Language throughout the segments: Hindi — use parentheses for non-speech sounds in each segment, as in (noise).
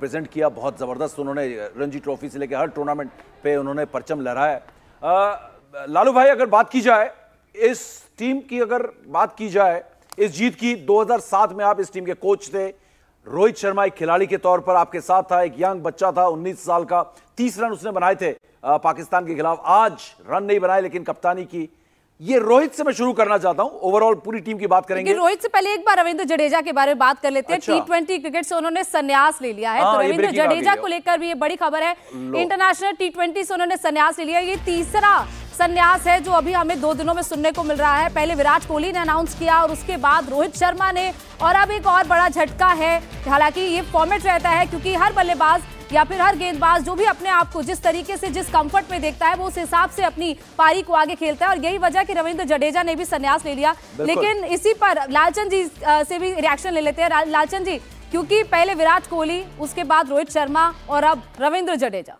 प्रेजेंट किया, बहुत ज़बरदस्त उन्होंने, रणजी ट्रॉफी से लेकर हर टूर्नामेंट पे उन्होंने परचम लहराया। लालू भाई, अगर बात की जाए, इस टीम की अगर बात की जाए, इस जीत की 2007 में आप इस टीम के कोच थे। रोहित शर्मा एक खिलाड़ी के तौर पर आपके साथ था, एक यंग बच्चा था 19 साल का। तीस रन उसने बनाए थे पाकिस्तान के खिलाफ। आज रन नहीं बनाए, लेकिन कप्तानी की। ये रोहित से मैं शुरू करना चाहता हूँ। ओवरऑल पूरी टीम की बात करेंगे। रोहित से पहले एक बार रविंद्र जडेजा के बारे में बात कर लेते हैं। टी ट्वेंटी क्रिकेट से उन्होंने संन्यास ले लिया है। हाँ, तो रविंद्र जडेजा को लेकर भी ये बड़ी खबर है। इंटरनेशनल टी ट्वेंटी से उन्होंने संन्यास ले लिया। ये तीसरा संन्यास है जो अभी हमें दो दिनों में सुनने को मिल रहा है। पहले विराट कोहली ने अनाउंस किया और उसके बाद रोहित शर्मा ने। और अब एक और बड़ा झटका है। हालाँकि ये फॉर्मेट रहता है क्योंकि हर बल्लेबाज या फिर हर गेंदबाज जो भी अपने आप को जिस तरीके से जिस कंफर्ट में देखता है वो उस हिसाब से अपनी पारी को आगे खेलता है और यही वजह कि रविंद्र जडेजा ने भी संन्यास ले लिया। लेकिन इसी पर लालचंद जी से भी रिएक्शन ले लेते हैं। लालचंद जी क्योंकि पहले विराट कोहली उसके बाद रोहित शर्मा और अब Ravindra Jadeja.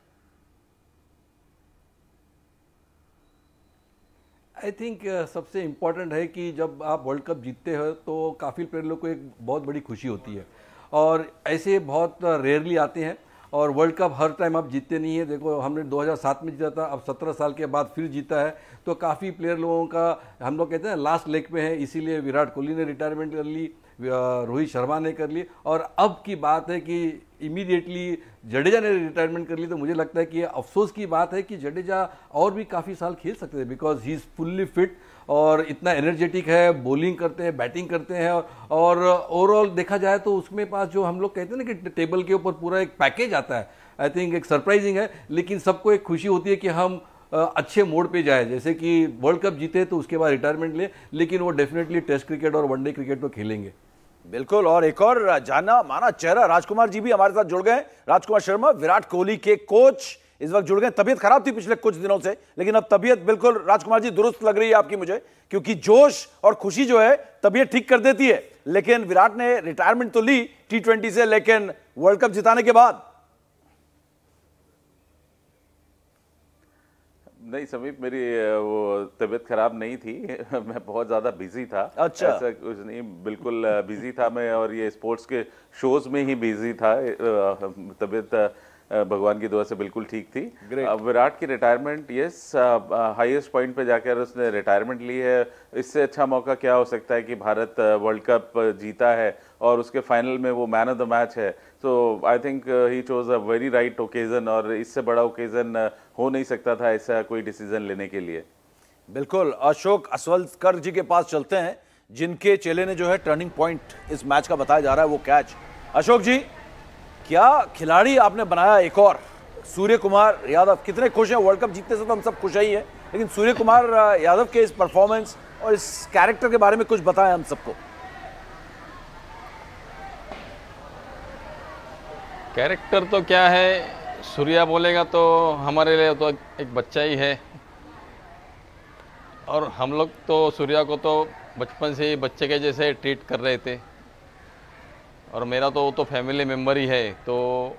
I think uh, सबसे इंपॉर्टेंट है कि जब आप वर्ल्ड कप जीतते हो तो काफ़ी प्लेयर लोग को एक बहुत बड़ी खुशी होती है। और ऐसे बहुत रेयरली आते हैं। और वर्ल्ड कप हर टाइम अब जीतते नहीं है। देखो, हमने 2007 में जीता था, अब 17 साल के बाद फिर जीता है। तो काफ़ी प्लेयर लोगों का, हम लोग कहते हैं लास्ट लेग पे है। इसीलिए विराट कोहली ने रिटायरमेंट कर ली रोहित शर्मा ने कर ली। और अब की बात है कि इमीडिएटली जडेजा ने रिटायरमेंट कर ली तो मुझे लगता है कि अफसोस की बात है कि जडेजा और भी काफ़ी साल खेल सकते थे because he is fully fit और इतना एनर्जेटिक है बॉलिंग करते हैं बैटिंग करते हैं और ओवरऑल देखा जाए तो उसमें पास जो हम लोग कहते हैं ना कि टेबल के ऊपर पूरा एक पैकेज आता है आई थिंक एक सरप्राइजिंग है, लेकिन सबको एक खुशी होती है कि हम अच्छे मोड पे जाए। जैसे कि वर्ल्ड कप जीते तो उसके बाद रिटायरमेंट ले, लेकिन वो डेफिनेटली टेस्ट क्रिकेट और वनडे क्रिकेट तो खेलेंगे। बिल्कुल, और एक और जाना माना चेहरा राजकुमार जी भी हमारे साथ जुड़ गए राजकुमार शर्मा, विराट कोहली के कोच इस वक्त जुड़ गए तबीयत खराब थी पिछले कुछ दिनों से, लेकिन अब तबीयत बिल्कुल राजकुमार जी दुरुस्त लग रही है आपकी मुझे, क्योंकि जोश और खुशी जो है, तबीयत ठीक कर देती है। लेकिन विराट ने रिटायरमेंट तो ली टी से, लेकिन वर्ल्ड कप जिताने के बाद नहीं समीप मेरी वो तबीयत खराब नहीं थी। (laughs) मैं बहुत ज़्यादा बिज़ी था। अच्छा। ऐसा कुछ नहीं बिल्कुल बिज़ी था मैं और ये स्पोर्ट्स के शोज़ में ही बिज़ी था। तबीयत भगवान की दुआ से बिल्कुल ठीक थी। अब विराट की रिटायरमेंट यस हाईएस्ट पॉइंट पे जाकर उसने रिटायरमेंट ली है इससे अच्छा मौका क्या हो सकता है कि भारत वर्ल्ड कप जीता है और उसके फाइनल में वो मैन ऑफ़ द मैच है। तो I think he chose a very right occasion और इससे बड़ा ओकेजन हो नहीं सकता था ऐसा कोई डिसीज़न लेने के लिए। बिल्कुल अशोक असवलकर जी के पास चलते हैं जिनके चेले ने जो है टर्निंग पॉइंट इस मैच का बताया जा रहा है वो कैच अशोक जी क्या खिलाड़ी आपने बनाया एक और? सूर्य कुमार यादव, कितने खुश हैं? वर्ल्ड कप जीतने से तो हम सब खुश ही हैं, लेकिन सूर्य कुमार यादव के इस परफॉर्मेंस और इस कैरेक्टर के बारे में कुछ बताएँ हम सबको। कैरेक्टर तो क्या है? सूर्या बोलेगा तो हमारे लिए तो एक बच्चा ही है। और हम लोग तो सूर्या को तो बचपन से ही बच्चे के जैसे ट्रीट कर रहे थे। और मेरा तो वो तो फैमिली मेंबर ही है तो